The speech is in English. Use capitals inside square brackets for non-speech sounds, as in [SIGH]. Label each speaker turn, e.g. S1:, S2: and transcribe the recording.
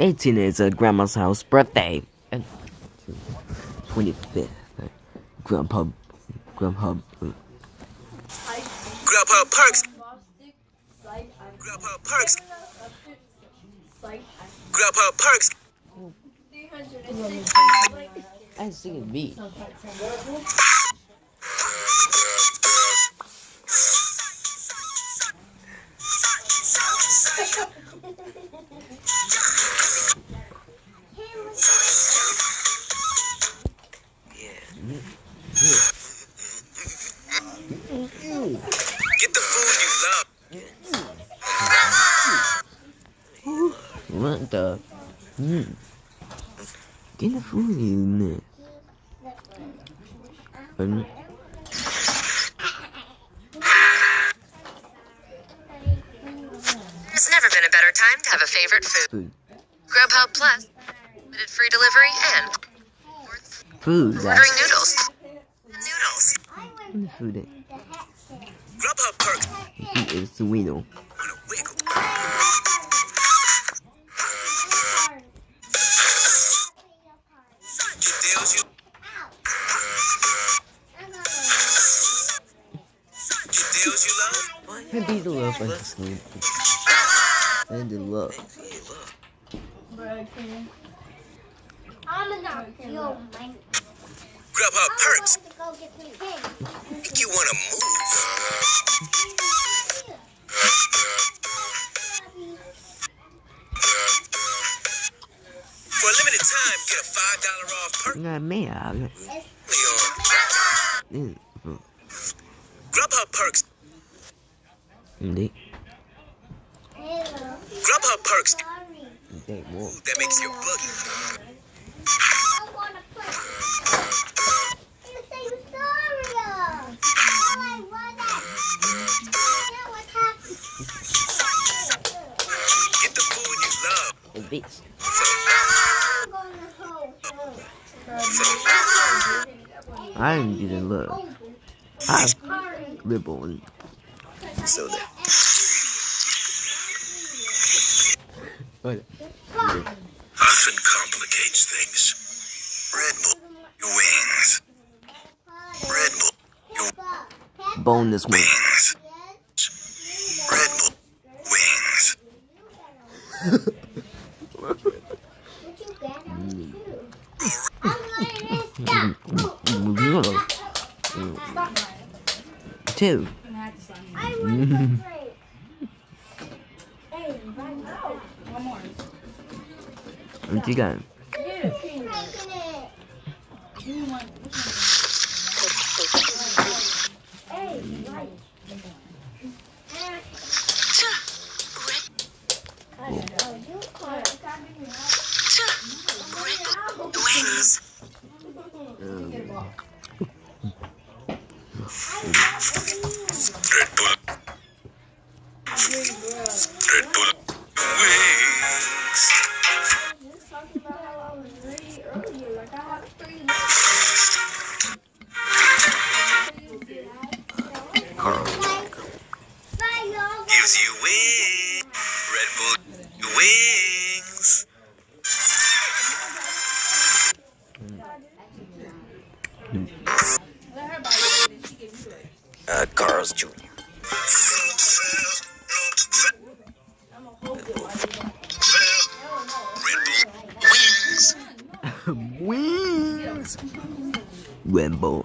S1: 18 is a grandma's house birthday. And 25th, grandpa, grandpa. Mm.
S2: Grandpa Parks. Grandpa Perks. Grandpa Parks.
S1: I sing it
S2: Get the food you love.
S1: What the? Mm. Get the food you. Um,
S3: There's never been a better time to have a favorite food. Grubhub Plus, limited free delivery and
S1: Food.
S3: ordering
S1: That's
S3: noodles. Noodles.
S1: the food. That
S2: Grubhub Perks.
S1: food is sweet. though.
S2: Wanna wiggle. Get deals you. Get deals you
S1: the love and the sleep. And the love.
S4: I'm not yo, man.
S2: Grubhub Perks.
S4: about to go get some cake.
S2: Make you wanna move. For a limited time, get a five dollar off perk on
S1: Mm.
S2: Grubhub Perks.
S4: Hello.
S2: Grubhub Perks
S1: mo.
S2: that makes your boogie. Love.
S1: This.
S4: I'm gonna hold.
S1: I didn't look. I ribbon.
S2: So that
S1: What?
S2: often complicates things. Red Bull, your wings. Red Bull, your
S1: Bonus one.
S2: wings. Red Bull, wings. [LAUGHS]
S4: What you get? I'm gonna.
S1: Two.
S4: I want to play. Hey, right.
S1: What you got?
S2: Red Bull. Red Bull, wings.
S1: Carl.
S2: Gives you wings. Red Bull, wings.
S1: Uh, Carl's Jr.
S2: Red wings.
S1: Wings. Rainbow.